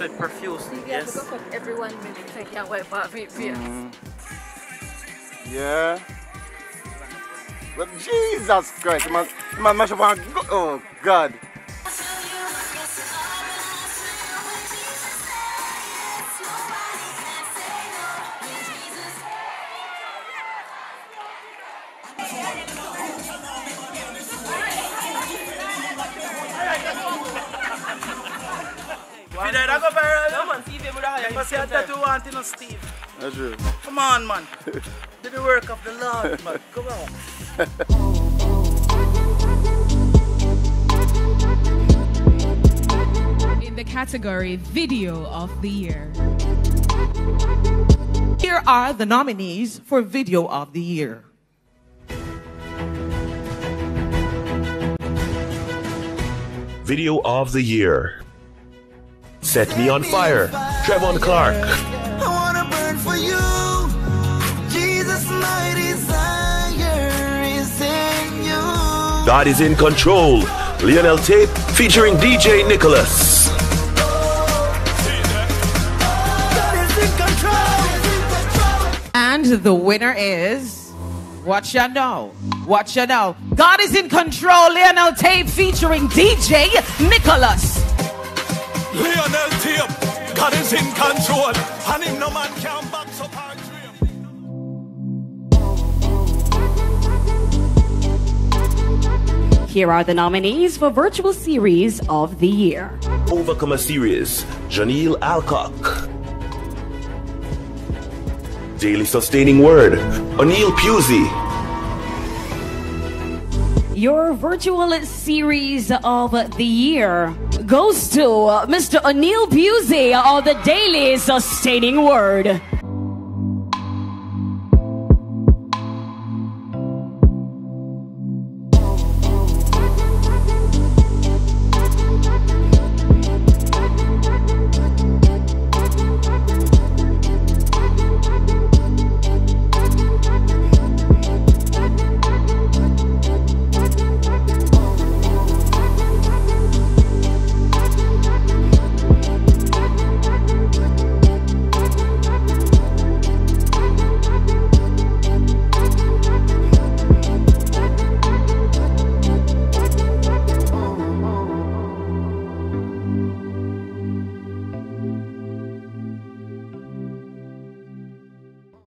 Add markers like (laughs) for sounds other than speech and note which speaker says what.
Speaker 1: it profusely.
Speaker 2: Yeah,
Speaker 1: Yes.
Speaker 2: because of everyone really think yeah, wait, but we, we
Speaker 3: Mm. Yeah. But Jesus Christ, man, man, mash up on. Oh God.
Speaker 4: If you there, that go viral.
Speaker 1: No man, Steve, I'm gonna
Speaker 4: But see, that you want, you know, Steve.
Speaker 3: That's true.
Speaker 4: Come on, man. Do the work of the Lord, man. (laughs) Come on.
Speaker 5: in the category Video of the Year.
Speaker 6: Here are the nominees for Video of the Year.
Speaker 7: Video of the Year. Set Me on Fire, Trevon Clark.
Speaker 8: I wanna burn for you. Jesus, my desire is in you.
Speaker 7: God is in Control, Lionel Tape featuring DJ Nicholas.
Speaker 8: God is in control.
Speaker 6: And the winner is. What you know? What you know? God is in control. Lionel Tape featuring DJ Nicholas.
Speaker 9: Lionel God is in control, and him no man can box up our dream.
Speaker 10: Here are the nominees for Virtual Series of the Year.
Speaker 7: Overcomer Series, Janelle Alcock. Daily Sustaining Word, O'Neill Pusey.
Speaker 10: Your Virtual Series of the Year goes to Mr. O'Neill Pusey of the Daily Sustaining Word.